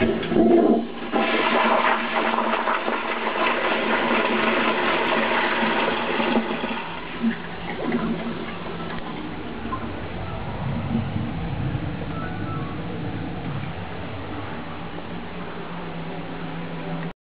よし